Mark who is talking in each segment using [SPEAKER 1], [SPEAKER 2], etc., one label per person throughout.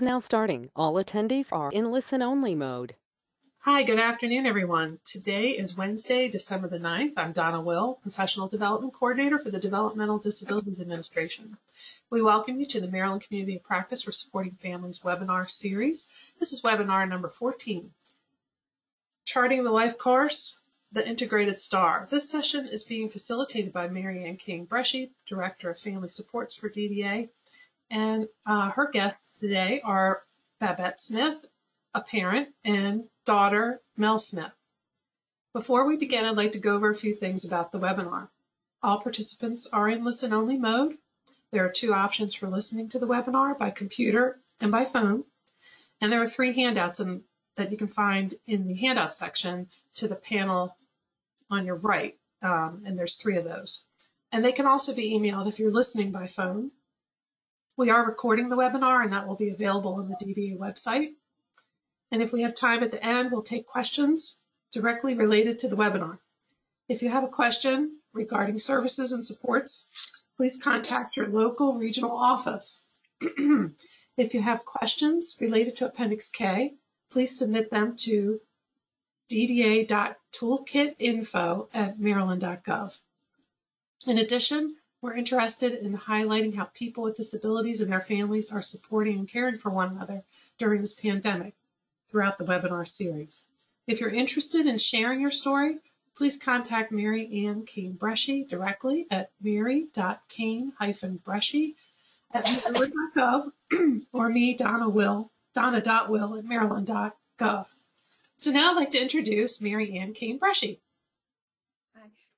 [SPEAKER 1] Now starting. All attendees are in listen-only mode.
[SPEAKER 2] Hi, good afternoon, everyone. Today is Wednesday, December the 9th. I'm Donna Will, Professional Development Coordinator for the Developmental Disabilities Administration. We welcome you to the Maryland Community of Practice for Supporting Families webinar series. This is webinar number 14. Charting the Life Course, the Integrated STAR. This session is being facilitated by Mary Anne Kane Breschi, Director of Family Supports for DDA, and uh, her guests today are Babette Smith, a parent, and daughter Mel Smith. Before we begin, I'd like to go over a few things about the webinar. All participants are in listen only mode. There are two options for listening to the webinar by computer and by phone. And there are three handouts in, that you can find in the handout section to the panel on your right. Um, and there's three of those. And they can also be emailed if you're listening by phone we are recording the webinar and that will be available on the DDA website. And if we have time at the end, we'll take questions directly related to the webinar. If you have a question regarding services and supports, please contact your local regional office. if you have questions related to Appendix K, please submit them to dda.toolkitinfo at maryland.gov. In addition, we're interested in highlighting how people with disabilities and their families are supporting and caring for one another during this pandemic throughout the webinar series. If you're interested in sharing your story, please contact Mary Anne Kane Breschi directly at mary.kane-bresci at maryland.gov or me, Donna Will, donna.will at maryland.gov. So now I'd like to introduce Mary Anne Kane Breschi.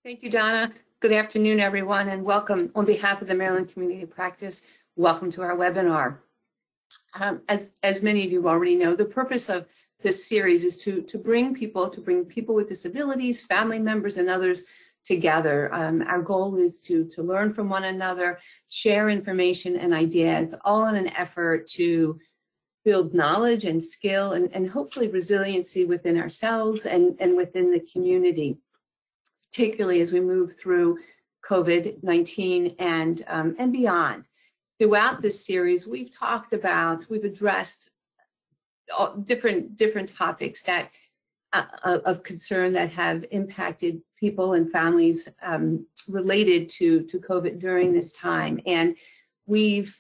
[SPEAKER 3] Thank you, Donna. Good afternoon, everyone, and welcome on behalf of the Maryland Community Practice. Welcome to our webinar. Um, as, as many of you already know, the purpose of this series is to, to bring people, to bring people with disabilities, family members, and others together. Um, our goal is to, to learn from one another, share information and ideas, all in an effort to build knowledge and skill and, and hopefully resiliency within ourselves and, and within the community particularly as we move through COVID-19 and, um, and beyond. Throughout this series, we've talked about, we've addressed different, different topics that uh, of concern that have impacted people and families um, related to, to COVID during this time. And we've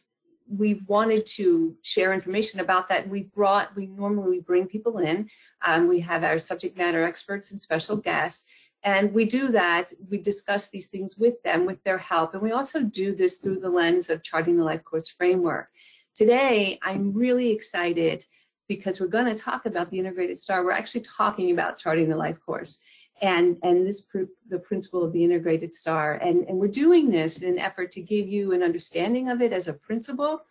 [SPEAKER 3] we've wanted to share information about that. We've brought, we normally bring people in. Um, we have our subject matter experts and special guests, and we do that, we discuss these things with them, with their help. And we also do this through the lens of charting the life course framework. Today, I'm really excited because we're going to talk about the integrated star. We're actually talking about charting the life course and, and this the principle of the integrated star. And, and we're doing this in an effort to give you an understanding of it as a principle,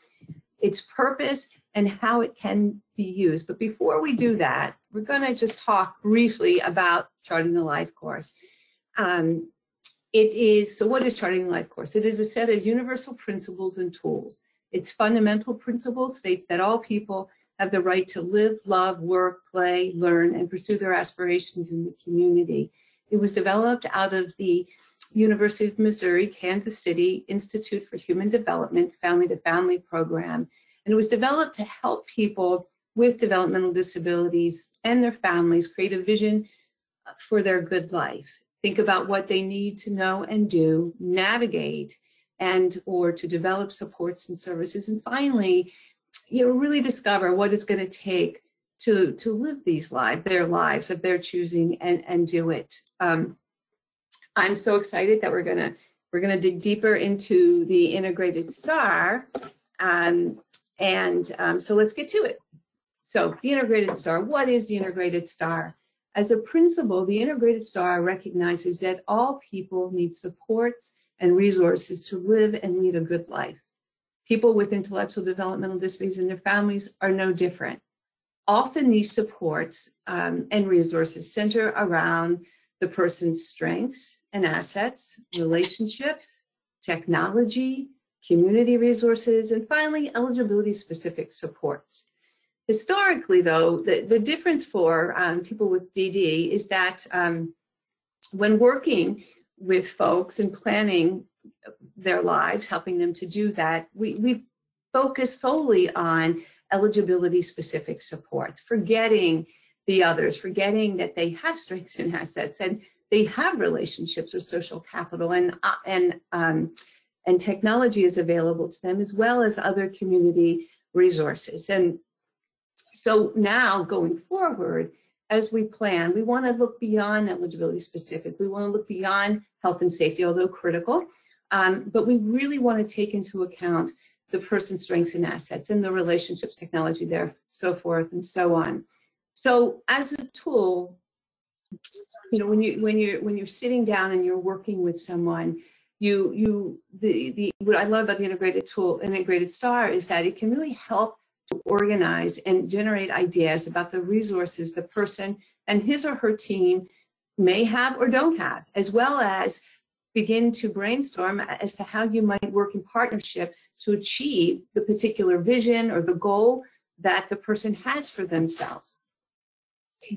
[SPEAKER 3] its purpose, and how it can be used. But before we do that, we're going to just talk briefly about charting the life course. Um, it is, so what is charting the life course? It is a set of universal principles and tools. Its fundamental principle states that all people have the right to live, love, work, play, learn, and pursue their aspirations in the community. It was developed out of the University of Missouri, Kansas City Institute for Human Development Family to Family program and it was developed to help people with developmental disabilities and their families create a vision for their good life. Think about what they need to know and do, navigate, and or to develop supports and services. And finally, you know, really discover what it's going to take to to live these lives, their lives of their choosing, and and do it. Um, I'm so excited that we're gonna we're gonna dig deeper into the integrated star. Um, and um, so let's get to it. So the integrated star, what is the integrated star? As a principle, the integrated star recognizes that all people need supports and resources to live and lead a good life. People with intellectual developmental disabilities and their families are no different. Often these supports um, and resources center around the person's strengths and assets, relationships, technology, community resources, and finally, eligibility specific supports. Historically, though, the, the difference for um, people with DD is that um, when working with folks and planning their lives, helping them to do that, we, we focus solely on eligibility specific supports, forgetting the others, forgetting that they have strengths and assets and they have relationships or social capital and, uh, and, um, and technology is available to them as well as other community resources. And so now going forward, as we plan, we want to look beyond eligibility specific. We want to look beyond health and safety, although critical. Um, but we really want to take into account the person's strengths and assets and the relationships, technology there, so forth and so on. So as a tool, you know, when you when you're when you're sitting down and you're working with someone, you you the the what I love about the integrated tool, integrated star, is that it can really help to organize and generate ideas about the resources the person and his or her team may have or don't have, as well as begin to brainstorm as to how you might work in partnership to achieve the particular vision or the goal that the person has for themselves.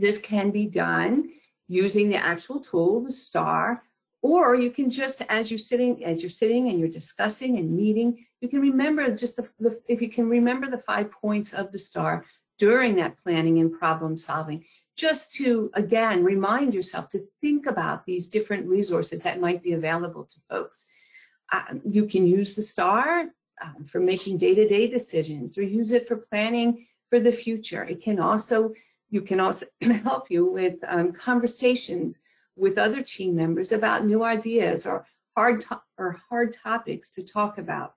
[SPEAKER 3] This can be done using the actual tool, the STAR, or you can just, as you're sitting, as you're sitting and you're discussing and meeting, you can remember just the, the, if you can remember the five points of the STAR during that planning and problem solving, just to, again, remind yourself to think about these different resources that might be available to folks. Uh, you can use the STAR um, for making day-to-day -day decisions or use it for planning for the future. It can also, you can also help you with um, conversations with other team members about new ideas or hard or hard topics to talk about.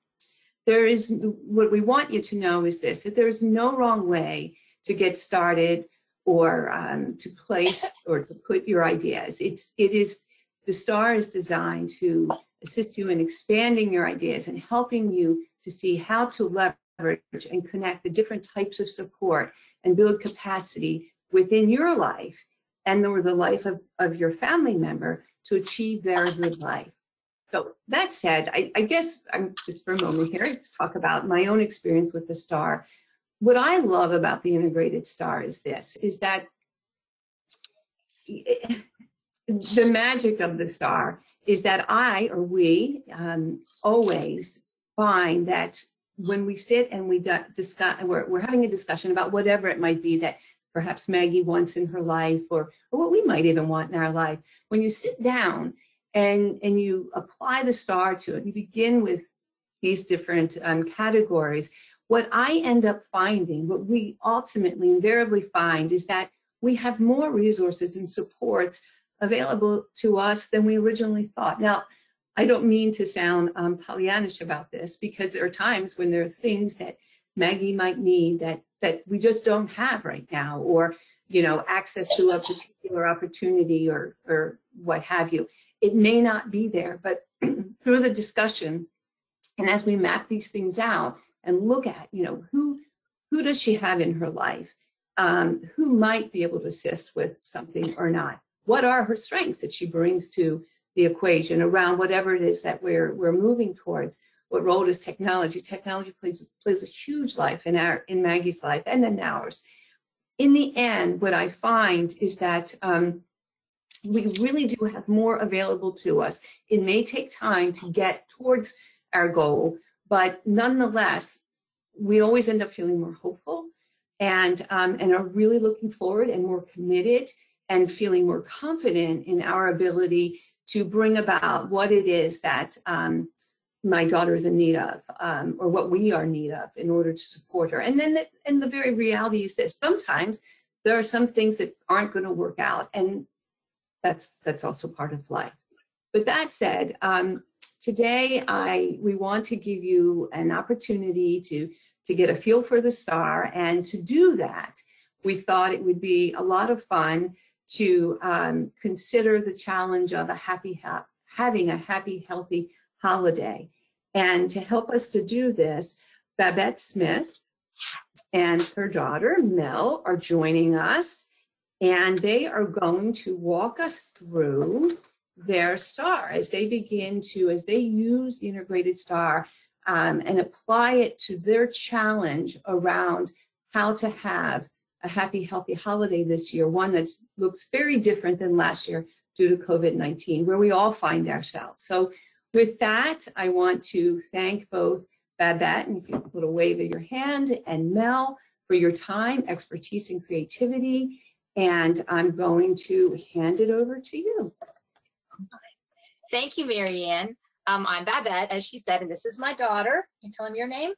[SPEAKER 3] There is what we want you to know is this: that there is no wrong way to get started or um, to place or to put your ideas. It's it is the star is designed to assist you in expanding your ideas and helping you to see how to leverage and connect the different types of support and build capacity within your life and or the life of, of your family member to achieve their good life. So that said, I, I guess I'm just for a moment here, let's talk about my own experience with the star. What I love about the integrated star is this, is that the magic of the star is that I or we um, always find that when we sit and we discuss, we're, we're having a discussion about whatever it might be that perhaps Maggie wants in her life or, or what we might even want in our life. When you sit down and, and you apply the star to it, you begin with these different um, categories. What I end up finding, what we ultimately invariably find is that we have more resources and supports available to us than we originally thought. Now, I don't mean to sound um, Pollyannish about this because there are times when there are things that Maggie might need that that we just don't have right now, or you know, access to a particular opportunity or or what have you. It may not be there, but through the discussion and as we map these things out and look at, you know, who who does she have in her life? Um, who might be able to assist with something or not? What are her strengths that she brings to the equation around whatever it is that we're we're moving towards? What role does technology? Technology plays, plays a huge life in our in Maggie's life and in ours. In the end, what I find is that um, we really do have more available to us. It may take time to get towards our goal, but nonetheless, we always end up feeling more hopeful and um, and are really looking forward and more committed and feeling more confident in our ability to bring about what it is that um, my daughter is in need of um, or what we are in need of in order to support her. And then the, and the very reality is this sometimes there are some things that aren't going to work out and that's that's also part of life. But that said um, today i we want to give you an opportunity to to get a feel for the star and to do that we thought it would be a lot of fun to um, consider the challenge of a happy ha- having a happy healthy holiday and to help us to do this, Babette Smith and her daughter, Mel, are joining us. And they are going to walk us through their star as they begin to, as they use the integrated star um, and apply it to their challenge around how to have a happy, healthy holiday this year, one that looks very different than last year due to COVID 19, where we all find ourselves. So with that, I want to thank both Babette, and if you put a little wave of your hand, and Mel for your time, expertise, and creativity. And I'm going to hand it over to you.
[SPEAKER 4] Thank you, Marianne. Um, I'm Babette, as she said, and this is my daughter. Can you tell him your name?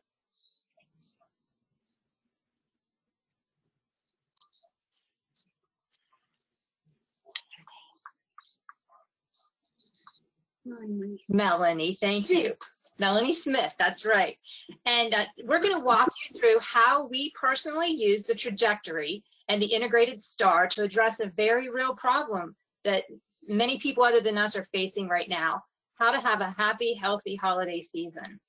[SPEAKER 4] Melanie, thank you. Melanie Smith, that's right. And uh, we're going to walk you through how we personally use the trajectory and the integrated star to address a very real problem that many people other than us are facing right now, how to have a happy, healthy holiday season.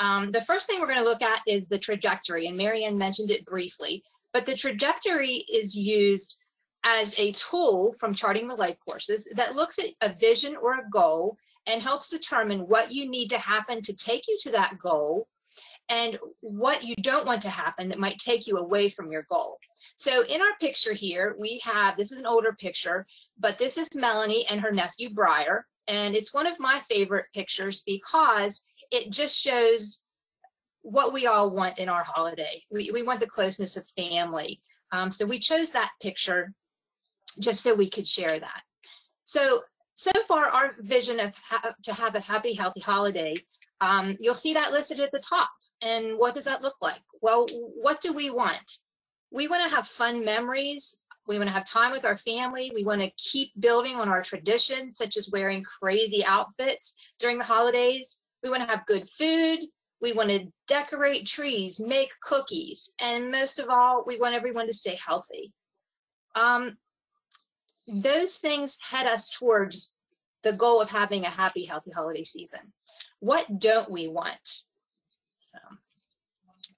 [SPEAKER 4] Um, the first thing we're going to look at is the trajectory, and Marianne mentioned it briefly, but the trajectory is used as a tool from charting the life courses that looks at a vision or a goal and helps determine what you need to happen to take you to that goal and what you don't want to happen that might take you away from your goal. So in our picture here, we have, this is an older picture, but this is Melanie and her nephew Briar. And it's one of my favorite pictures because it just shows what we all want in our holiday. We, we want the closeness of family. Um, so we chose that picture just so we could share that. So so far our vision of to have a happy, healthy holiday, um, you'll see that listed at the top. And what does that look like? Well, what do we want? We want to have fun memories. We want to have time with our family. We want to keep building on our traditions, such as wearing crazy outfits during the holidays. We want to have good food. We want to decorate trees, make cookies, and most of all, we want everyone to stay healthy. Um, those things head us towards the goal of having a happy, healthy holiday season. What don't we want? So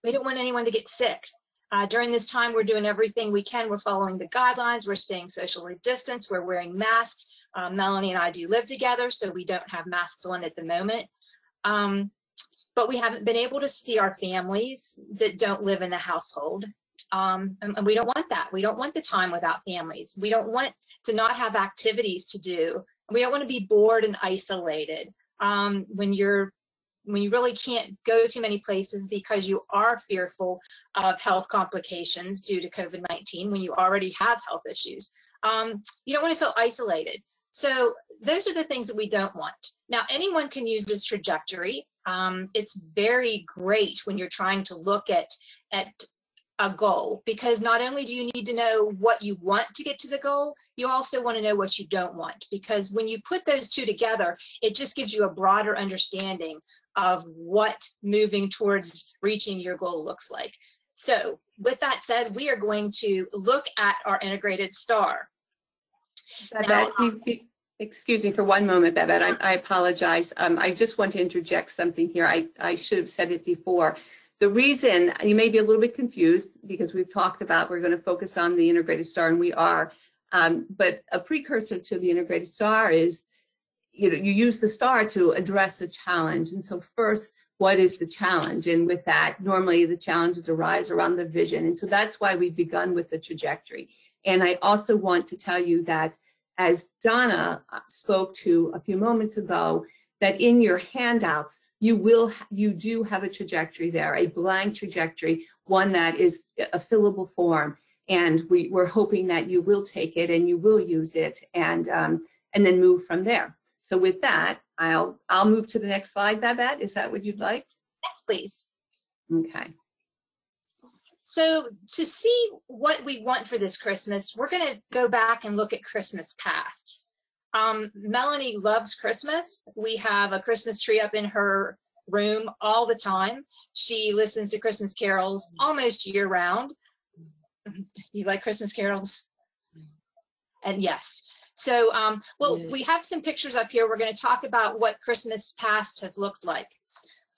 [SPEAKER 4] we don't want anyone to get sick. Uh, during this time, we're doing everything we can. We're following the guidelines. We're staying socially distanced. We're wearing masks. Uh, Melanie and I do live together, so we don't have masks on at the moment. Um, but we haven't been able to see our families that don't live in the household. Um, and, and we don't want that. We don't want the time without families. We don't want to not have activities to do. We don't want to be bored and isolated um, when you're when you really can't go to many places because you are fearful of health complications due to COVID-19 when you already have health issues. Um, you don't want to feel isolated. So those are the things that we don't want. Now, anyone can use this trajectory. Um, it's very great when you're trying to look at, at a goal because not only do you need to know what you want to get to the goal, you also want to know what you don't want because when you put those two together, it just gives you a broader understanding of what moving towards reaching your goal looks like. So with that said, we are going to look at our integrated star.
[SPEAKER 3] Now, excuse me for one moment, Babette. I, I apologize. Um, I just want to interject something here. I, I should have said it before. The reason you may be a little bit confused because we've talked about we're going to focus on the integrated star and we are, um, but a precursor to the integrated star is, you know, you use the star to address a challenge. And so first, what is the challenge? And with that, normally the challenges arise around the vision. And so that's why we've begun with the trajectory. And I also want to tell you that as Donna uh, spoke to a few moments ago, that in your handouts, you will, you do have a trajectory there, a blank trajectory, one that is a fillable form. And we, we're hoping that you will take it and you will use it and, um, and then move from there. So with that, I'll, I'll move to the next slide, Babette. Is that what you'd like?
[SPEAKER 4] Yes, please.
[SPEAKER 3] Okay.
[SPEAKER 4] So to see what we want for this Christmas, we're going to go back and look at Christmas pasts. Um, Melanie loves Christmas. We have a Christmas tree up in her room all the time. She listens to Christmas carols almost year round. You like Christmas carols? And yes. So, um, well, yes. we have some pictures up here. We're going to talk about what Christmas past have looked like.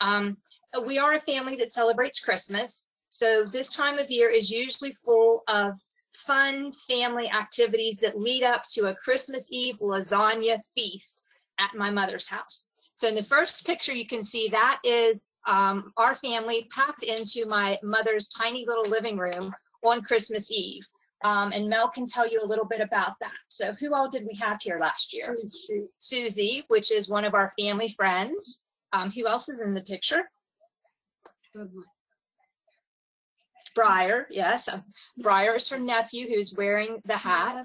[SPEAKER 4] Um, we are a family that celebrates Christmas. So this time of year is usually full of fun family activities that lead up to a Christmas Eve lasagna feast at my mother's house. So in the first picture, you can see that is um, our family packed into my mother's tiny little living room on Christmas Eve. Um, and Mel can tell you a little bit about that. So who all did we have here last year? Susie, Susie which is one of our family friends. Um, who else is in the picture? Briar, yes. um, Briar is her nephew who's wearing the hat.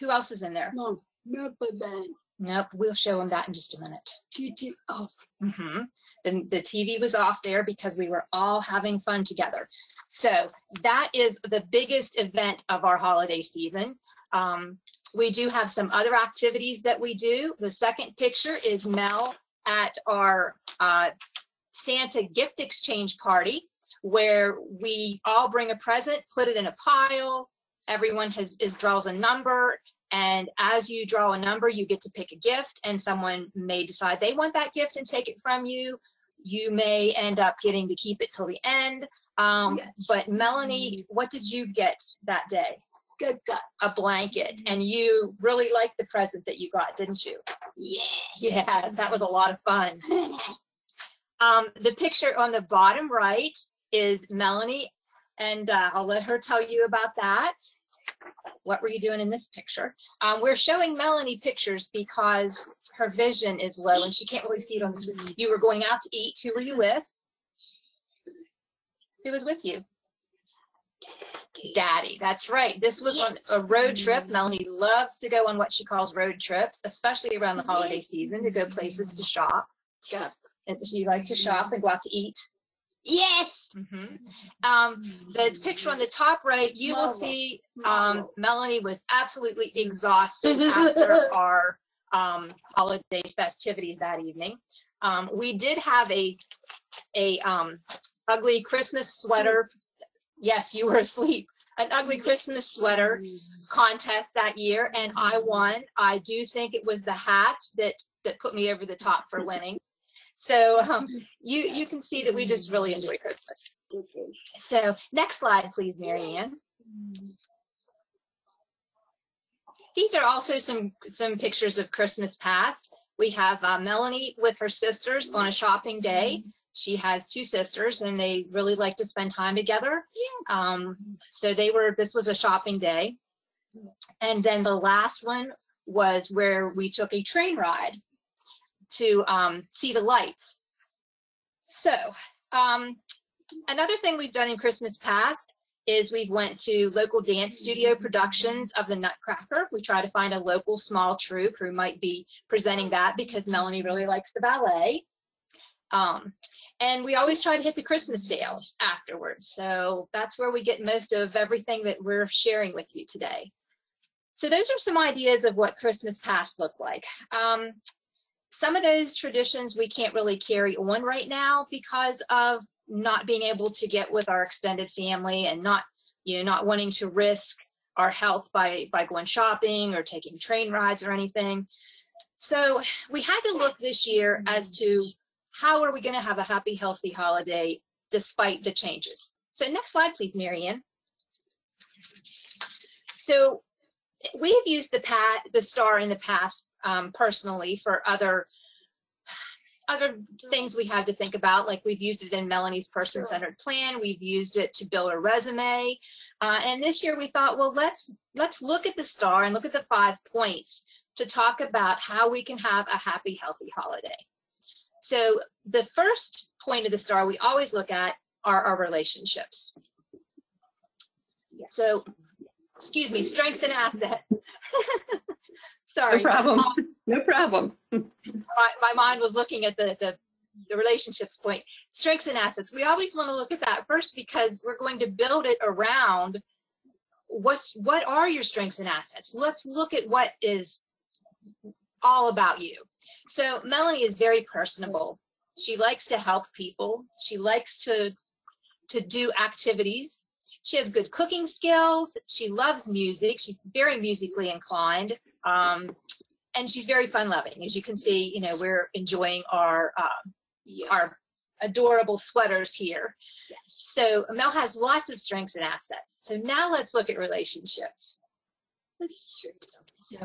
[SPEAKER 4] Who else is in there?
[SPEAKER 5] No, no.
[SPEAKER 4] Nope, we'll show him that in just a minute.
[SPEAKER 5] TT off.
[SPEAKER 4] hmm The, the TV was off there because we were all having fun together. So that is the biggest event of our holiday season. Um, we do have some other activities that we do. The second picture is Mel at our uh, Santa gift exchange party where we all bring a present, put it in a pile. Everyone has is draws a number and as you draw a number, you get to pick a gift, and someone may decide they want that gift and take it from you. You may end up getting to keep it till the end. Um,
[SPEAKER 5] Yes.
[SPEAKER 4] But Melanie, what did you get that day?
[SPEAKER 5] Good God.
[SPEAKER 4] A blanket, and you really liked the present that you got, didn't you?
[SPEAKER 5] Yeah.
[SPEAKER 4] Yes, that was a lot of fun. Um, the picture on the bottom right is Melanie, and uh, I'll let her tell you about that. What were you doing in this picture? Um, we're showing Melanie pictures because her vision is low and she can't really see it on the screen. You were going out to eat. Who were you with? Who was with you? Daddy. That's right. This was on a road trip. Melanie loves to go on what she calls road trips, especially around the holiday season to go places to shop.
[SPEAKER 5] Shop.
[SPEAKER 4] And she likes to shop and go out to eat.
[SPEAKER 5] Yes.
[SPEAKER 4] Mhm. Um, the picture on the top right, you will see um, Melanie was absolutely exhausted after our um, holiday festivities that evening. Um, we did have a a um, ugly Christmas sweater. Yes, you were asleep. An ugly Christmas sweater contest that year, and I won. I do think it was the hat that that put me over the top for winning. So um, you you can see that we just really enjoy Christmas. So next slide, please, Marianne. These are also some some pictures of Christmas past. We have uh, Melanie with her sisters on a shopping day. She has two sisters, and they really like to spend time together. Um, so they were. This was a shopping day, and then the last one was where we took a train ride to um, see the lights. So um, another thing we've done in Christmas past is we've went to local dance studio productions of the Nutcracker. We try to find a local small troupe who might be presenting that because Melanie really likes the ballet. Um, and we always try to hit the Christmas sales afterwards. So that's where we get most of everything that we're sharing with you today. So those are some ideas of what Christmas past looked like. Um, some of those traditions we can't really carry on right now because of not being able to get with our extended family and not you know not wanting to risk our health by by going shopping or taking train rides or anything. So we had to look this year as to how are we going to have a happy healthy holiday despite the changes. So next slide please marianne so we have used the pat the star in the past um, personally for other other things we have to think about, like we've used it in Melanie's person-centered plan. We've used it to build a resume. Uh, and this year we thought, well, let's let's look at the star and look at the five points to talk about how we can have a happy, healthy holiday. So the first point of the star we always look at are our relationships. So, excuse me, strengths and assets. Sorry.
[SPEAKER 3] No problem. Um, no problem.
[SPEAKER 4] my, my mind was looking at the, the the relationships point strengths and assets we always want to look at that first because we're going to build it around what's what are your strengths and assets let's look at what is all about you so melanie is very personable she likes to help people she likes to to do activities she has good cooking skills she loves music she's very musically inclined um, and she's very fun loving. As you can see, you know, we're enjoying our um, our adorable sweaters here. Yes. So Mel has lots of strengths and assets. So now let's look at relationships. So,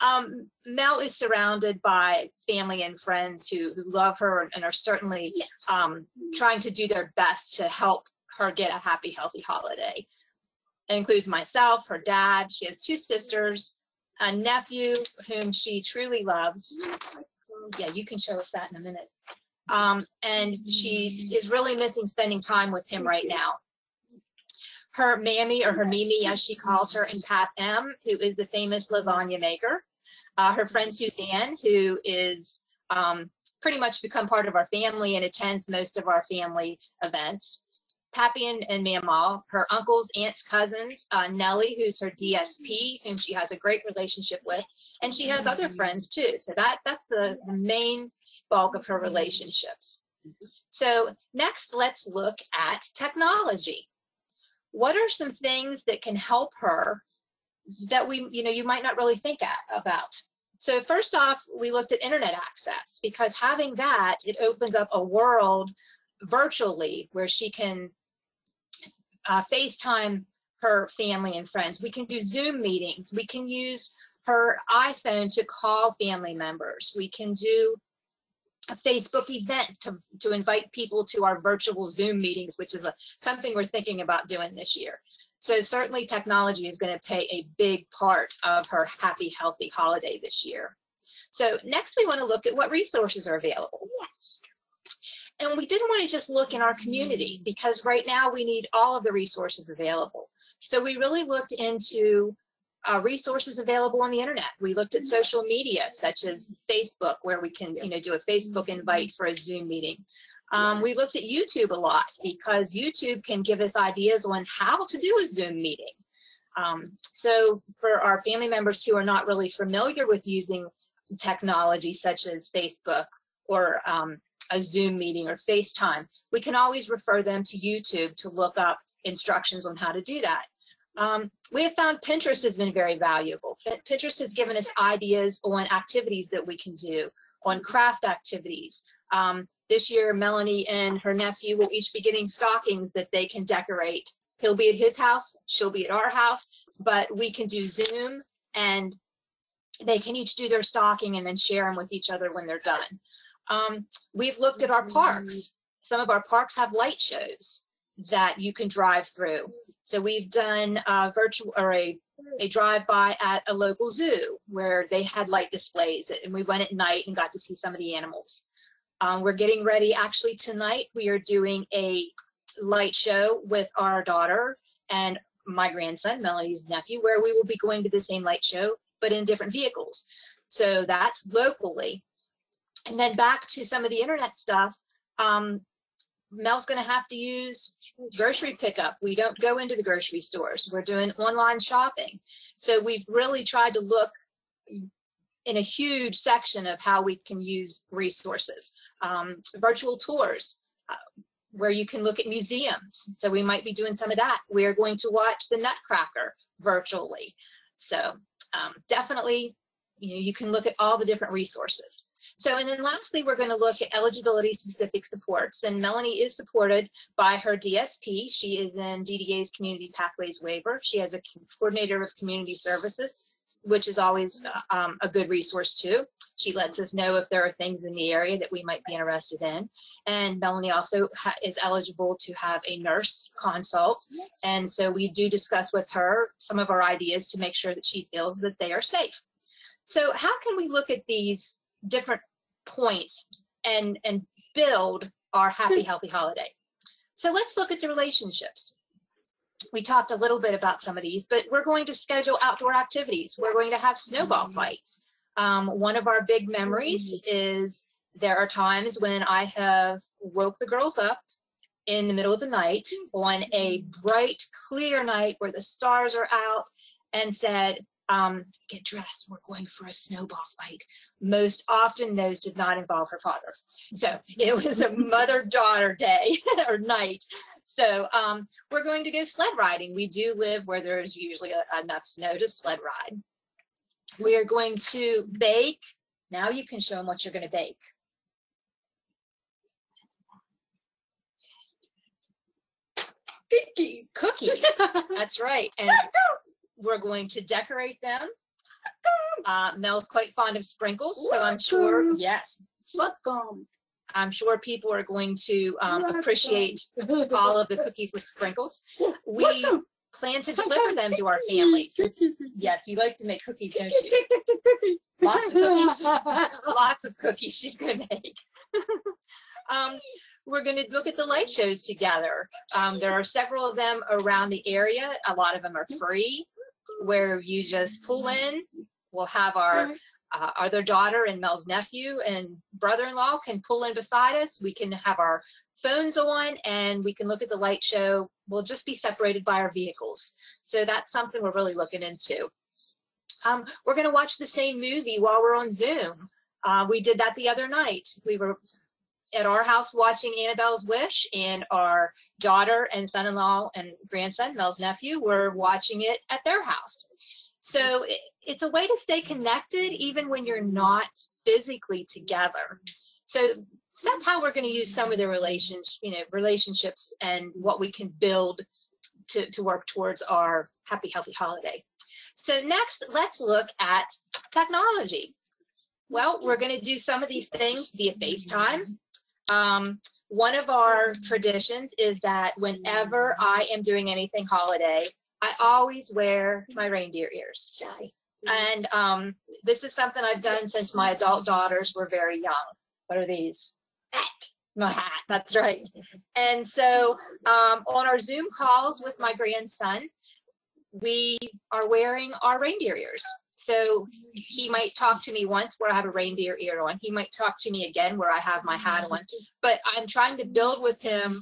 [SPEAKER 4] um, Mel is surrounded by family and friends who, who love her and are certainly um, trying to do their best to help her get a happy, healthy holiday. It includes myself, her dad. She has two sisters, a nephew whom she truly loves. Yeah, you can show us that in a minute. Um, and she is really missing spending time with him right now. Her mammy or her Mimi, as she calls her, and Pat M, who is the famous lasagna maker. Uh, her friend Suzanne, who is um, pretty much become part of our family and attends most of our family events. Pappy and, and Mama, her uncles, aunts, cousins, uh, Nellie, who's her DSP, whom she has a great relationship with, and she has other friends too. So that that's the, the main bulk of her relationships. So next, let's look at technology. What are some things that can help her that we, you know, you might not really think at, about? So first off, we looked at internet access because having that, it opens up a world virtually where she can uh, FaceTime her family and friends. We can do Zoom meetings. We can use her iPhone to call family members. We can do a Facebook event to, to invite people to our virtual Zoom meetings, which is a, something we're thinking about doing this year. So certainly technology is going to play a big part of her happy, healthy holiday this year. So next we want to look at what resources are available. Yes. And we didn't want to just look in our community because right now we need all of the resources available. So we really looked into uh, resources available on the internet. We looked at social media such as Facebook, where we can you know do a Facebook invite for a Zoom meeting. Um, we looked at YouTube a lot because YouTube can give us ideas on how to do a Zoom meeting. Um, so for our family members who are not really familiar with using technology such as Facebook or um, a Zoom meeting or FaceTime, we can always refer them to YouTube to look up instructions on how to do that. Um, we have found Pinterest has been very valuable. Pinterest has given us ideas on activities that we can do, on craft activities. Um, this year, Melanie and her nephew will each be getting stockings that they can decorate. He'll be at his house, she'll be at our house, but we can do Zoom and they can each do their stocking and then share them with each other when they're done. Um, we've looked at our parks. Some of our parks have light shows that you can drive through. So we've done a virtual or a, a drive by at a local zoo where they had light displays and we went at night and got to see some of the animals. Um, we're getting ready actually tonight. We are doing a light show with our daughter and my grandson, Melanie's nephew, where we will be going to the same light show, but in different vehicles. So that's locally. And then back to some of the internet stuff, um, Mel's going to have to use grocery pickup. We don't go into the grocery stores. We're doing online shopping. So we've really tried to look in a huge section of how we can use resources. Um, virtual tours, uh, where you can look at museums. So we might be doing some of that. We're going to watch the Nutcracker virtually. So um, definitely, you know, you can look at all the different resources. So, and then lastly, we're going to look at eligibility specific supports. And Melanie is supported by her DSP. She is in DDA's Community Pathways Waiver. She has a coordinator of community services, which is always um, a good resource too. She lets us know if there are things in the area that we might be interested in. And Melanie also is eligible to have a nurse consult. And so we do discuss with her some of our ideas to make sure that she feels that they are safe. So how can we look at these different points and and build our happy hmm. healthy holiday so let's look at the relationships we talked a little bit about some of these but we're going to schedule outdoor activities we're going to have snowball mm-hmm. fights um, one of our big memories is there are times when i have woke the girls up in the middle of the night on a mm-hmm. bright clear night where the stars are out and said um, get dressed, we're going for a snowball fight. Most often those did not involve her father. So it was a mother-daughter day or night. So um, we're going to go sled riding. We do live where there's usually a, enough snow to sled ride. We are going to bake. Now you can show them what you're going to bake. Cookies. That's right. And we're going to decorate them. Uh, Mel's quite fond of sprinkles, so I'm sure, yes,
[SPEAKER 5] Welcome.
[SPEAKER 4] I'm sure people are going to um, appreciate all of the cookies with sprinkles. We plan to deliver them to our families. Yes, you like to make cookies, don't you? Lots of cookies. Lots of cookies she's going to make. Um, we're going to look at the light shows together. Um, there are several of them around the area. A lot of them are free, where you just pull in. We'll have our uh, our other daughter and Mel's nephew and brother-in-law can pull in beside us. We can have our phones on and we can look at the light show. We'll just be separated by our vehicles. So that's something we're really looking into. Um, we're going to watch the same movie while we're on Zoom. Uh, we did that the other night. We were at our house watching Annabelle's Wish, and our daughter and son-in-law and grandson, Mel's nephew, were watching it at their house. So it, it's a way to stay connected even when you're not physically together. So that's how we're going to use some of the relations, you know, relationships and what we can build to, to work towards our happy, healthy holiday. So next, let's look at technology. Well, we're going to do some of these things via FaceTime. Um, one of our traditions is that whenever I am doing anything holiday, I always wear my reindeer ears. And um, this is something I've done since my adult daughters were very young. What are these? Hat. My hat, that's right. And so um, on our Zoom calls with my grandson, we are wearing our reindeer ears. So he might talk to me once where I have a reindeer ear on. He might talk to me again where I have my hat on. But I'm trying to build with him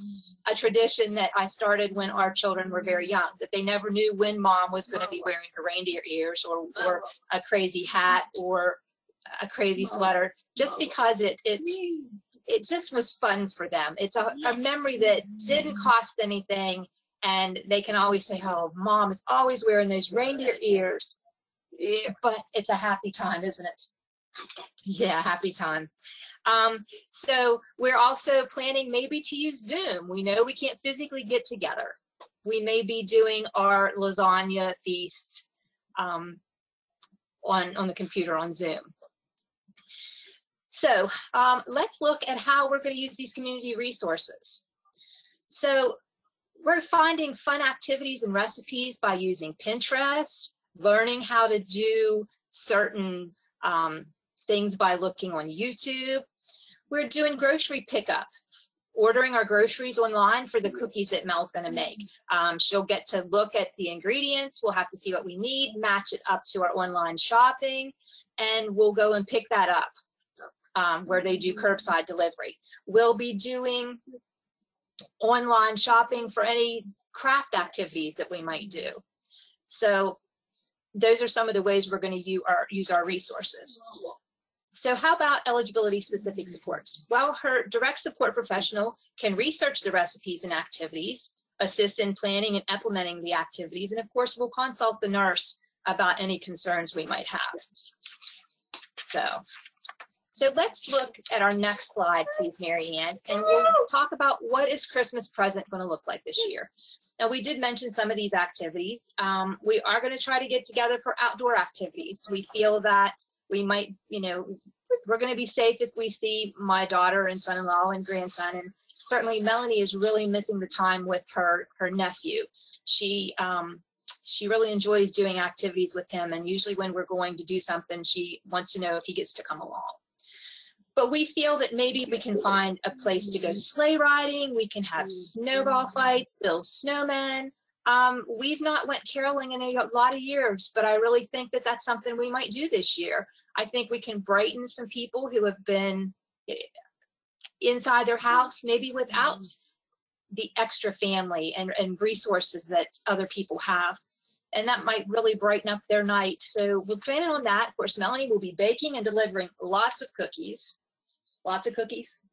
[SPEAKER 4] a tradition that I started when our children were very young, that they never knew when mom was going to be wearing her reindeer ears or, or a crazy hat or a crazy sweater, just because it it it just was fun for them. It's a, a memory that didn't cost anything, and they can always say, "Oh, mom is always wearing those reindeer ears." Yeah, but it's a happy time, isn't it? Yeah, happy time. Um, so we're also planning maybe to use Zoom. We know we can't physically get together. We may be doing our lasagna feast um, on, on the computer on Zoom. So um, let's look at how we're going to use these community resources. So we're finding fun activities and recipes by using Pinterest, learning how to do certain um, things by looking on YouTube. We're doing grocery pickup, ordering our groceries online for the cookies that Mel's going to make. Um, she'll get to look at the ingredients. We'll have to see what we need, match it up to our online shopping, and we'll go and pick that up um, where they do curbside delivery. We'll be doing online shopping for any craft activities that we might do. So those are some of the ways we're going to use our, use our resources. So how about eligibility specific supports? Well, her direct support professional can research the recipes and activities, assist in planning and implementing the activities, and of course, we'll consult the nurse about any concerns we might have. So, so let's look at our next slide, please, Mary Ann, and we'll talk about what is Christmas present going to look like this year. Now, we did mention some of these activities. Um, we are going to try to get together for outdoor activities. We feel that we might, you know, we're going to be safe if we see my daughter and son-in-law and grandson. And certainly Melanie is really missing the time with her, her nephew. She, um, she really enjoys doing activities with him. And usually when we're going to do something, she wants to know if he gets to come along. But we feel that maybe we can find a place to go sleigh riding. We can have snowball fights, build snowmen. Um, we've not went caroling in a lot of years, but I really think that that's something we might do this year. I think we can brighten some people who have been eh, inside their house, maybe without the extra family and, and resources that other people have. And that might really brighten up their night. So we're planning on that. Of course, Melanie will be baking and delivering lots of cookies. Lots of cookies?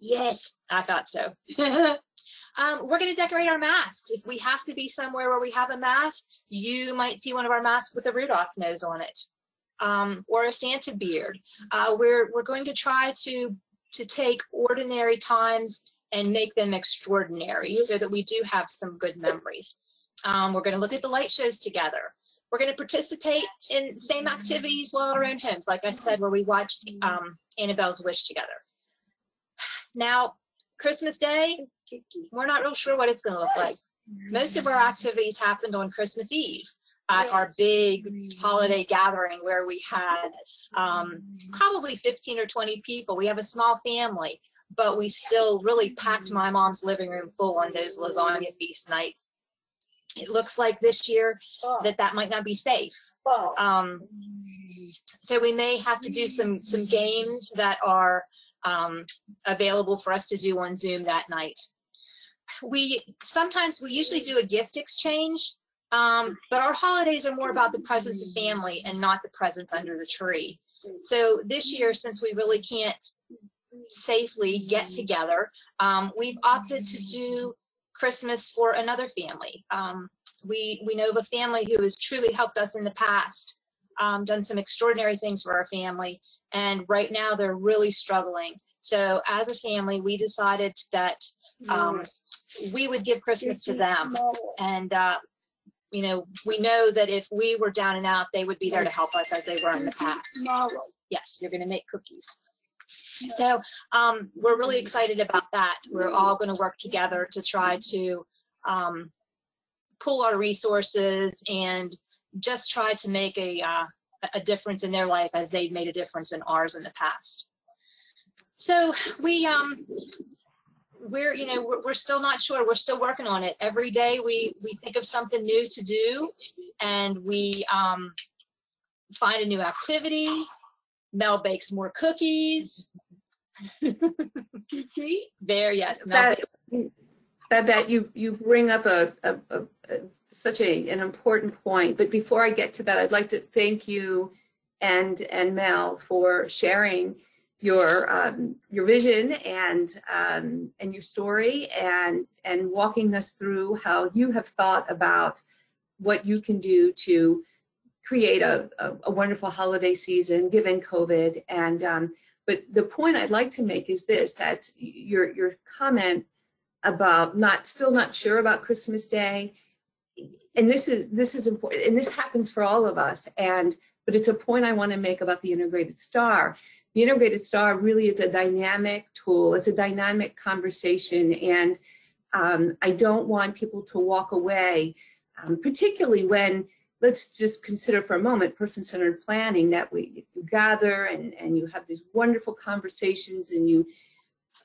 [SPEAKER 5] Yes.
[SPEAKER 4] I thought so. um, we're going to decorate our masks. If we have to be somewhere where we have a mask, you might see one of our masks with a Rudolph nose on it um, or a Santa beard. Uh, we're, we're going to try to, to take ordinary times and make them extraordinary so that we do have some good memories. Um, we're going to look at the light shows together. We're going to participate in same activities while our own homes, like I said, where we watched um, Annabelle's Wish together. Now, Christmas Day, we're not real sure what it's going to look like. Most of our activities happened on Christmas Eve at our big holiday gathering where we had um, probably 15 or 20 people. We have a small family, but we still really packed my mom's living room full on those lasagna feast nights. It looks like this year that that might not be safe. Um, so we may have to do some, some games that are um, available for us to do on Zoom that night. We, sometimes, we usually do a gift exchange, um, but our holidays are more about the presence of family and not the presence under the tree. So this year, since we really can't safely get together, um, we've opted to do Christmas for another family. Um, we, we know of a family who has truly helped us in the past, um, done some extraordinary things for our family, and right now they're really struggling. So as a family, we decided that um, we would give Christmas to them. And, uh, you know, we know that if we were down and out, they would be there to help us as they were in the past. Yes, you're going to make cookies. So um, we're really excited about that. We're all going to work together to try to um, pool our resources and just try to make a, uh, a difference in their life as they've made a difference in ours in the past. So we, um, we're, you know, we're, we're still not sure. We're still working on it. Every day we, we think of something new to do and we um, find a new activity. Mel bakes more cookies. There, yes. Mel
[SPEAKER 3] That,
[SPEAKER 4] bakes-
[SPEAKER 3] Babette, you, you bring up a, a, a, a- such a, an important point, but before I get to that, I'd like to thank you and, and Mel for sharing your, um, your vision and, um, and your story and, and walking us through how you have thought about what you can do to create a, a, a wonderful holiday season given COVID. And, um, but the point I'd like to make is this, that your, your comment about not still not sure about Christmas Day. And this is this is important, and this happens for all of us. And but it's a point I want to make about the integrated star. The integrated star really is a dynamic tool. It's a dynamic conversation, and um, I don't want people to walk away, um, particularly when let's just consider for a moment person-centered planning that we you gather and and you have these wonderful conversations and you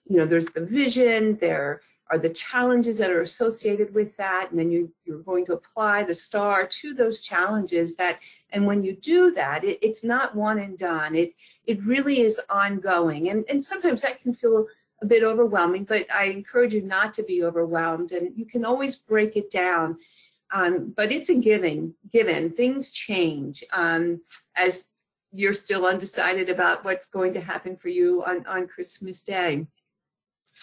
[SPEAKER 3] you know there's the vision there are the challenges that are associated with that and then you you're going to apply the star to those challenges that and when you do that it, it's not one and done. It it really is ongoing. And and sometimes that can feel a bit overwhelming but i encourage you not to be overwhelmed and you can always break it down um, but it's a given given things change um, as you're still undecided about what's going to happen for you on on christmas day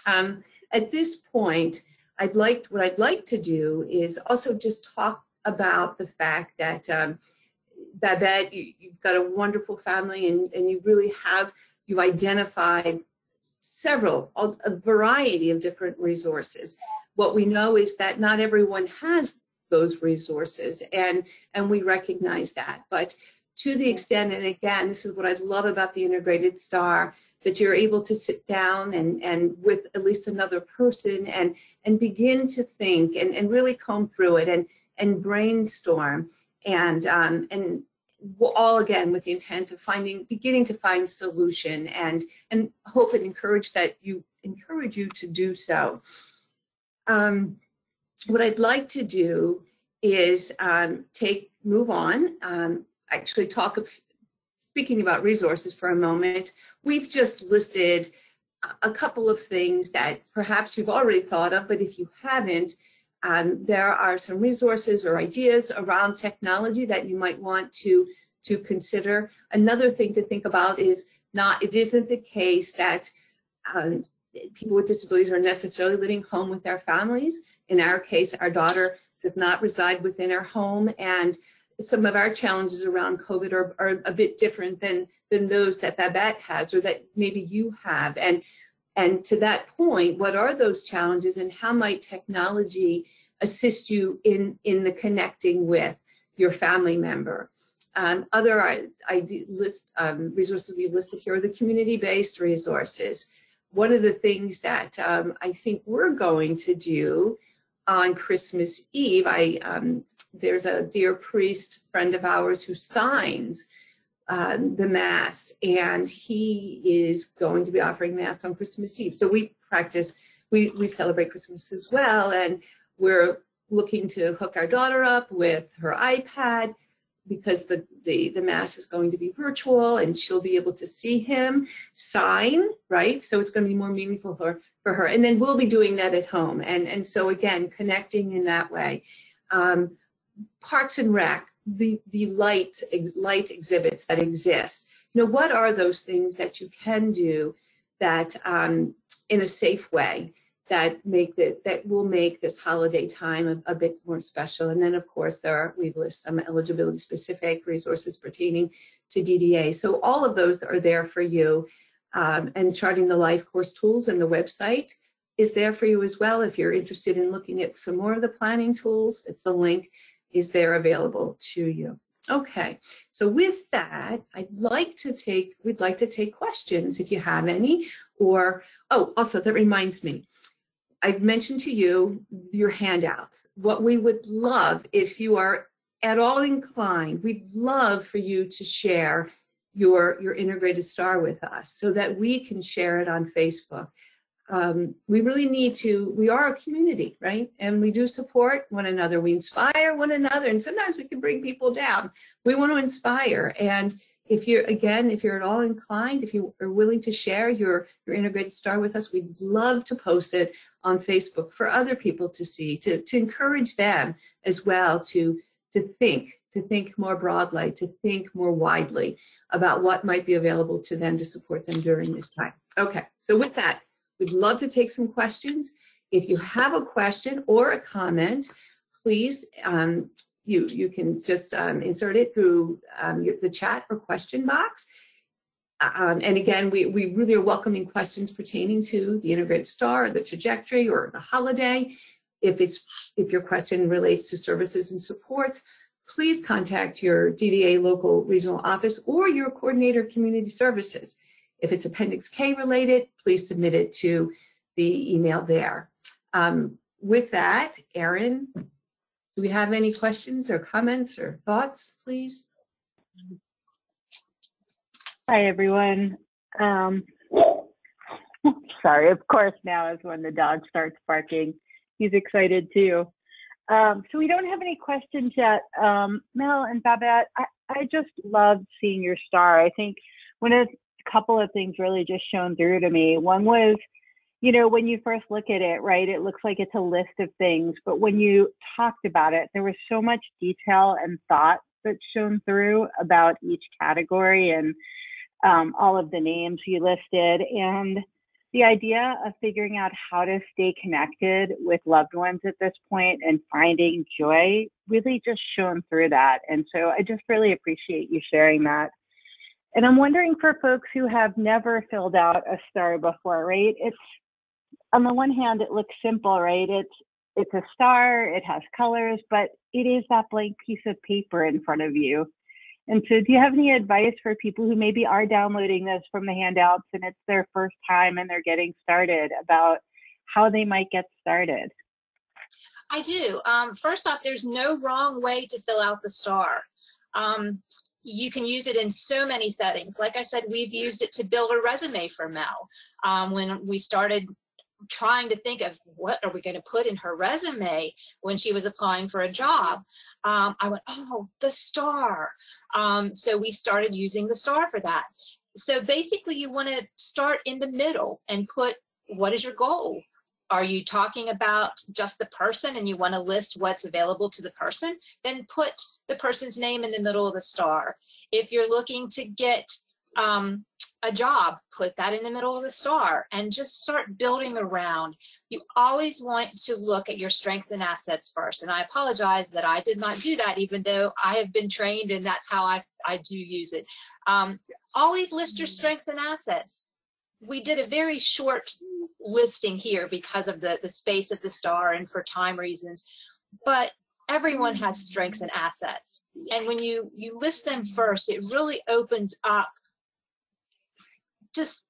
[SPEAKER 3] um, at this point, I'd like what I'd like to do is also just talk about the fact that um, Babette, you, you've got a wonderful family, and, and you really have you've identified several a variety of different resources. What we know is that not everyone has those resources, and and we recognize that. But to the extent, and again, this is what I love about the integrated star that you're able to sit down and, and with at least another person and, and begin to think and, and really comb through it and, and brainstorm and, um, and all again with the intent of finding, beginning to find solution and, and hope and encourage that you encourage you to do so. Um, what I'd like to do is um, take, move on, um, actually talk of, speaking about resources for a moment, we've just listed a couple of things that perhaps you've already thought of, but if you haven't, um, there are some resources or ideas around technology that you might want to to consider. Another thing to think about is not it isn't the case that um, people with disabilities are necessarily living home with their families. In our case, our daughter does not reside within our home, and some of our challenges around COVID are, are a bit different than than those that Babette has or that maybe you have. And and to that point, what are those challenges and how might technology assist you in in the connecting with your family member? Um, other I, I list um, resources we listed here are the community-based resources. One of the things that um, I think we're going to do on Christmas Eve, I um, there's a dear priest friend of ours who signs um, the mass, and he is going to be offering mass on Christmas Eve. So we practice, we we celebrate Christmas as well, and we're looking to hook our daughter up with her iPad because the, the, the mass is going to be virtual and she'll be able to see him sign, right? So it's going to be more meaningful for her, for her. And then we'll be doing that at home. And, and so again, connecting in that way. Um, Parks and Rec, the, the light, light exhibits that exist. You know, what are those things that you can do that um, in a safe way that make that that will make this holiday time a, a, bit more special. And then, of course, there are we've listed some eligibility specific resources pertaining to DDA. So all of those are there for you. Um, and charting the life course tools and the website is there for you as well. If you're interested in looking at some more of the planning tools, it's the link is there available to you. Okay, so with that, I'd like to take, we'd like to take questions if you have any, or, oh, also that reminds me, I've mentioned to you your handouts. What we would love, if you are at all inclined, we'd love for you to share your, your integrated star with us so that we can share it on Facebook. Um, we really need to, we are a community, right? And we do support one another. We inspire one another. And sometimes we can bring people down. We want to inspire. And if you're again if you're at all inclined if you are willing to share your your integrated star with us we'd love to post it on facebook for other people to see to to encourage them as well to to think to think more broadly to think more widely about what might be available to them to support them during this time okay so with that we'd love to take some questions if you have a question or a comment please um, you you can just um, insert it through um, your, the chat or question box. Um, and again, we, we really are welcoming questions pertaining to the integrated star, the trajectory, or the holiday. If it's if your question relates to services and supports, please contact your DDA local regional office or your coordinator of community services. If it's Appendix K related, please submit it to the email there. Um, with that, Erin, do we have any questions or comments or thoughts, please?
[SPEAKER 6] Hi, everyone. Um, sorry, of course, now is when the dog starts barking. He's excited too. Um, so we don't have any questions yet. Um, Mel and Babette, I, I just loved seeing your star. I think of a couple of things really just shone through to me. One was you know, when you first look at it, right, it looks like it's a list of things. But when you talked about it, there was so much detail and thought that shone through about each category and um, all of the names you listed. And the idea of figuring out how to stay connected with loved ones at this point and finding joy really just shone through that. And so I just really appreciate you sharing that. And I'm wondering for folks who have never filled out a star before, right? It's on the one hand, it looks simple, right? It's it's a star, it has colors, but it is that blank piece of paper in front of you. And so, do you have any advice for people who maybe are downloading this from the handouts and it's their first time and they're getting started about how they might get started?
[SPEAKER 4] I do. Um, first off, there's no wrong way to fill out the star. Um, you can use it in so many settings. Like I said, we've used it to build a resume for Mel. Um, when we started trying to think of what are we going to put in her resume when she was applying for a job. Um, i went oh the star. Um, so we started using the star for that. So basically you want to start in the middle and put what is your goal? Are you talking about just the person and you want to list what's available to the person? Then put the person's name in the middle of the star. If you're looking to get um, a job, put that in the middle of the star and just start building around. You always want to look at your strengths and assets first. And I apologize that I did not do that, even though I have been trained and that's how I, I do use it. Um, always list your strengths and assets. We did a very short listing here because of the, the space of the star and for time reasons, but everyone has strengths and assets. And when you, you list them first, it really opens up just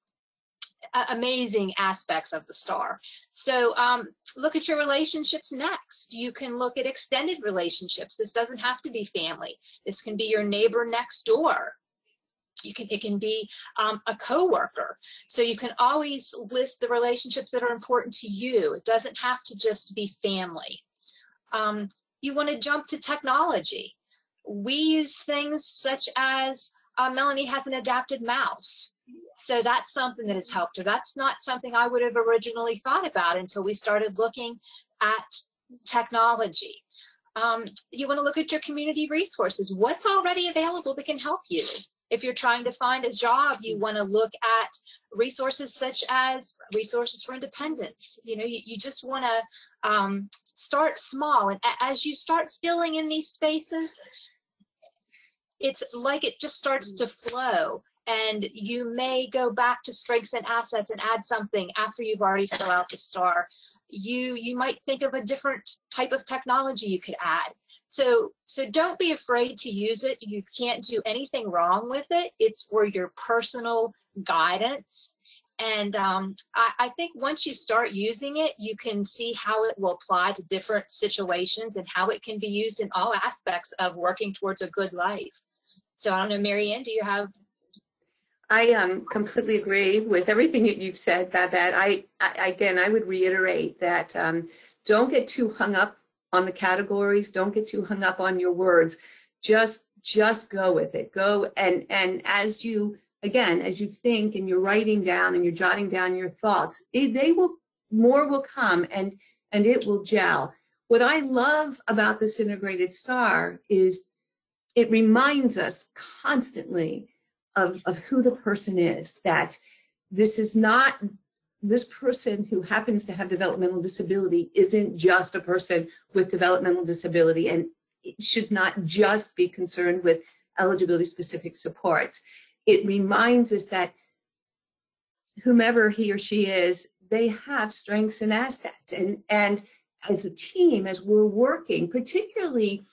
[SPEAKER 4] amazing aspects of the star. So um, look at your relationships next. You can look at extended relationships. This doesn't have to be family. This can be your neighbor next door. you can it can be um, a coworker so you can always list the relationships that are important to you it doesn't have to just be family um, you want to jump to technology we use things such as uh, melanie has an adapted mouse so that's something that has helped her that's not something i would have originally thought about until we started looking at technology um, you want to look at your community resources what's already available that can help you if you're trying to find a job, you want to look at resources such as resources for independence. You know, you, you just want to um, start small. And as you start filling in these spaces, it's like it just starts to flow. And you may go back to strengths and assets and add something after you've already filled out the star. You you might think of a different type of technology you could add. So, so don't be afraid to use it. You can't do anything wrong with it. It's for your personal guidance. And um, I, I think once you start using it, you can see how it will apply to different situations and how it can be used in all aspects of working towards a good life. So I don't know, Mary Anne, do you have?
[SPEAKER 3] I um, completely agree with everything that you've said, Babette. I, I again, I would reiterate that um, don't get too hung up on the categories. Don't get too hung up on your words. Just just go with it. Go and and as you again as you think and you're writing down and you're jotting down your thoughts, it, they will more will come and and it will gel. What I love about this integrated star is it reminds us constantly of, of who the person is, that this is not this person who happens to have developmental disability isn't just a person with developmental disability and should not just be concerned with eligibility specific supports. It reminds us that whomever he or she is, they have strengths and assets. And, and as a team, as we're working, particularly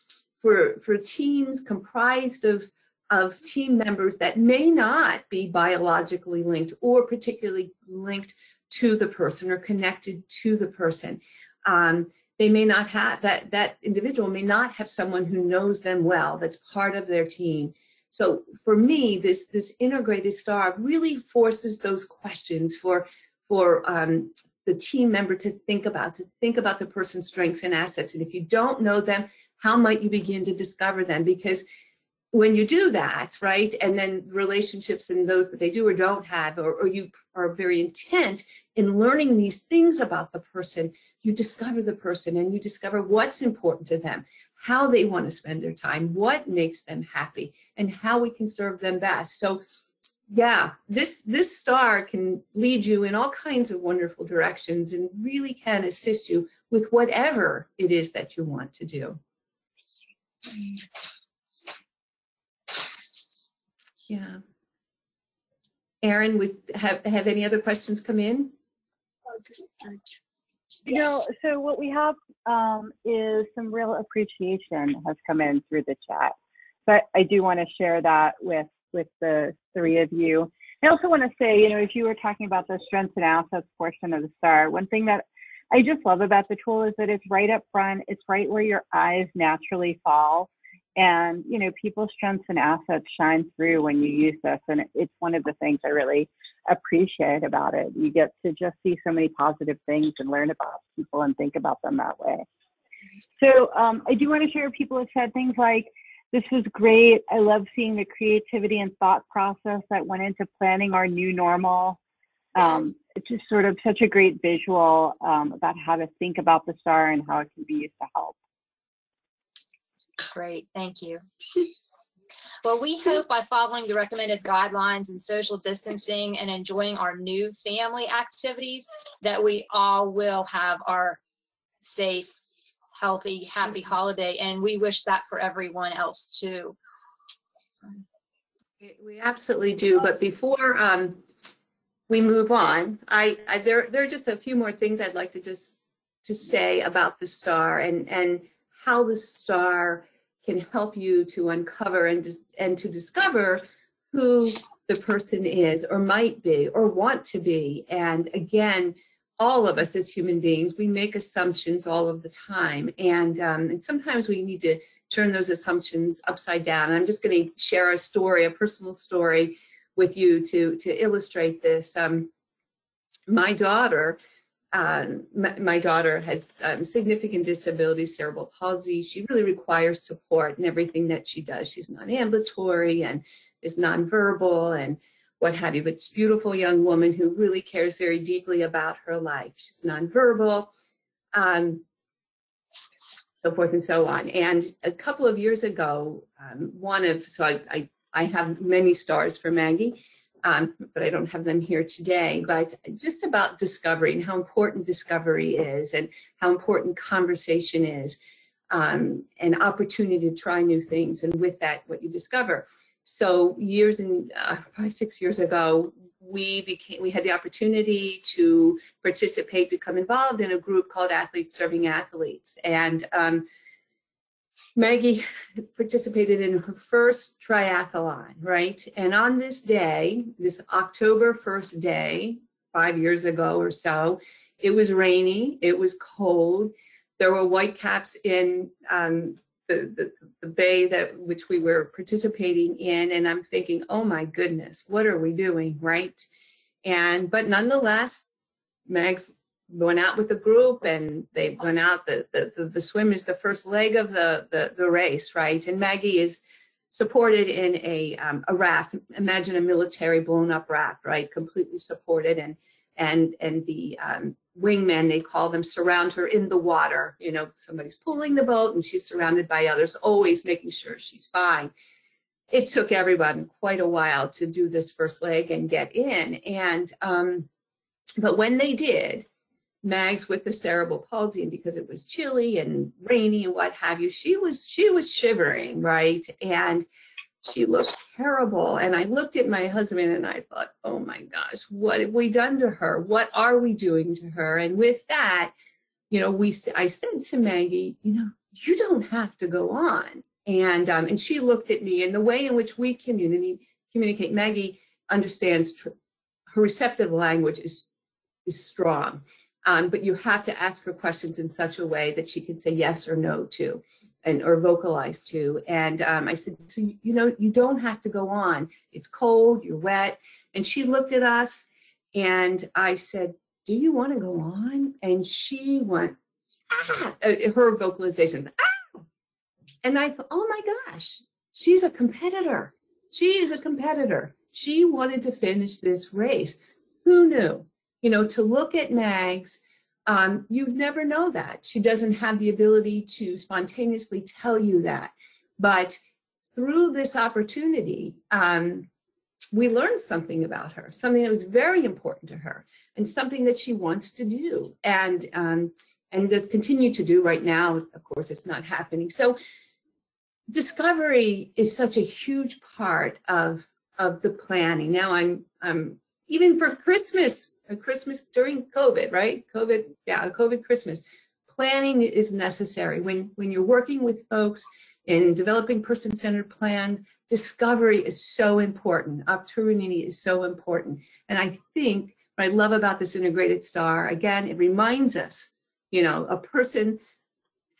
[SPEAKER 3] for, for teams comprised of of team members that may not be biologically linked or particularly linked to the person or connected to the person. Um, they may not have that that individual may not have someone who knows them well that's part of their team. So for me this this integrated star really forces those questions for for um, the team member to think about to think about the person's strengths and assets. And if you don't know them how might you begin to discover them? Because when you do that, right, and then relationships and those that they do or don't have, or, or, you are very intent in learning these things about the person, you discover the person and you discover what's important to them, how they want to spend their time, what makes them happy, and how we can serve them best. So, yeah, this this star can lead you in all kinds of wonderful directions and really can assist you with whatever it is that you want to do. Yeah. Aaron, was have have any other questions come in?
[SPEAKER 6] You know, so what we have um, is some real appreciation has come in through the chat. But I do want to share that with with the three of you. I also want to say, you know, if you were talking about the strengths and assets portion of the star, one thing that I just love about the tool is that it's right up front. It's right where your eyes naturally fall. And, you know, people's strengths and assets shine through when you use this. And it's one of the things I really appreciate about it. You get to just see so many positive things and learn about people and think about them that way. So um, I do want to share people have said things like, this was great. I love seeing the creativity and thought process that went into planning our new normal. Um, it's just sort of such a great visual um, about how to think about the star and how it can be used to help.
[SPEAKER 4] Great, thank you. Well, we hope by following the recommended guidelines and social distancing and enjoying our new family activities that we all will have our safe, healthy, happy holiday. And we wish that for everyone else too.
[SPEAKER 3] We- We absolutely do, but before um, we move on, I, I there there are just a few more things I'd like to just to say about the star and and how the star can help you to uncover and and to discover who the person is or might be or want to be. And again, all of us as human beings, we make assumptions all of the time. And, um, and sometimes we need to turn those assumptions upside down. And I'm just going to share a story, a personal story with you to, to illustrate this. Um, my daughter, um, my, my daughter has um, significant disability, cerebral palsy. She really requires support in everything that she does. She's non-ambulatory and is nonverbal and what have you. But it's beautiful young woman who really cares very deeply about her life. She's nonverbal, um, so forth and so on. And a couple of years ago, um, one of, so I, I, I have many stars for Maggie, um, but I don't have them here today, but just about discovery and how important discovery is and how important conversation is um, opportunity to try new things. And with that, what you discover. So years and uh, probably six years ago, we became we had the opportunity to participate, become involved in a group called Athletes Serving Athletes, and um, Maggie participated in her first triathlon, right? And on this day, this October 1st day, five years ago or so, it was rainy, it was cold. There were white caps in um, the, the, the bay that which we were participating in. And I'm thinking, oh my goodness, what are we doing, right? And, but nonetheless, Mags went out with the group and they went out the, the, the, the swim is the first leg of the, the, the race, right? And Maggie is supported in a, um, a raft. Imagine a military blown up raft, right? Completely supported and, and, and the, um, wingmen, they call them, surround her in the water. You know, somebody's pulling the boat and she's surrounded by others, always making sure she's fine. It took everyone quite a while to do this first leg and get in. And, um, but when they did, Mags with the cerebral palsy, and because it was chilly and rainy and what have you, she was she was shivering, right? And she looked terrible. And I looked at my husband and I thought, oh my gosh, what have we done to her? What are we doing to her? And with that, you know, we I said to Maggie, you know, you don't have to go on. And um, and she looked at me, and the way in which we communicate, communicate, Maggie understands tr- her receptive language is is strong. Um, but you have to ask her questions in such a way that she can say yes or no to and or vocalize to. And um, I said, so, you know, you don't have to go on. It's cold, you're wet. And she looked at us and I said, do you want to go on? And she went, ah, uh, her vocalizations, ah. And I thought, oh my gosh, she's a competitor. She is a competitor. She wanted to finish this race. Who knew? You know, to look at Mags, um, you never know that. She doesn't have the ability to spontaneously tell you that. But through this opportunity, um, we learned something about her, something that was very important to her, and something that she wants to do, and um, and does continue to do right now. Of course, it's not happening. So, discovery is such a huge part of of the planning. Now, I'm I'm even for Christmas a Christmas during COVID, right? COVID, yeah, COVID Christmas. Planning is necessary when when you're working with folks in developing person-centered plans. Discovery is so important. Opportunity is so important. And I think what I love about this integrated star, again, it reminds us, you know, a person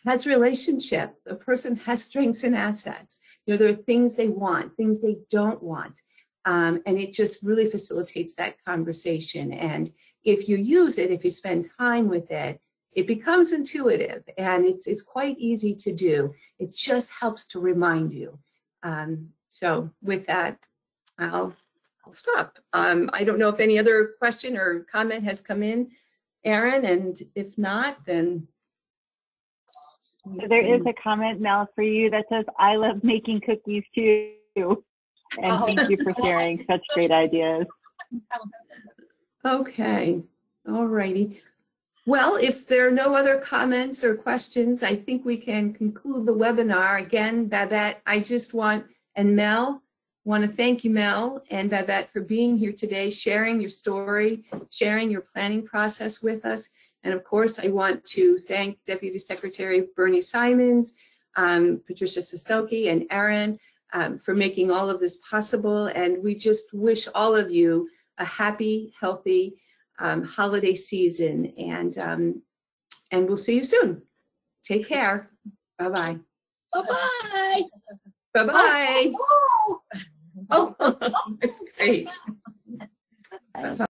[SPEAKER 3] has relationships, a person has strengths and assets. You know, there are things they want, things they don't want. Um, and it just really facilitates that conversation. And if you use it, if you spend time with it, it becomes intuitive and it's, it's quite easy to do. It just helps to remind you. Um, so with that, I'll, I'll stop. Um, I don't know if any other question or comment has come in, Aaron, and if not, then.
[SPEAKER 6] There is a comment, Mel, for you that says, I love making cookies too. And
[SPEAKER 4] Oh.
[SPEAKER 6] thank you for sharing such great ideas.
[SPEAKER 3] Okay, all righty. Well, if there are no other comments or questions, I think we can conclude the webinar. Again, Babette, I just want, and Mel, want to thank you, Mel and Babette, for being here today, sharing your story, sharing your planning process with us. And of course, I want to thank Deputy Secretary Bernie Simons, um, Patricia Sastoque, and Aaron um, for making all of this possible. And we just wish all of you a happy, healthy, um, holiday season and, um, and we'll see you soon. Take care. Bye-bye.
[SPEAKER 5] Bye-bye.
[SPEAKER 3] Bye-bye.
[SPEAKER 5] Oh.
[SPEAKER 3] Oh, it's great.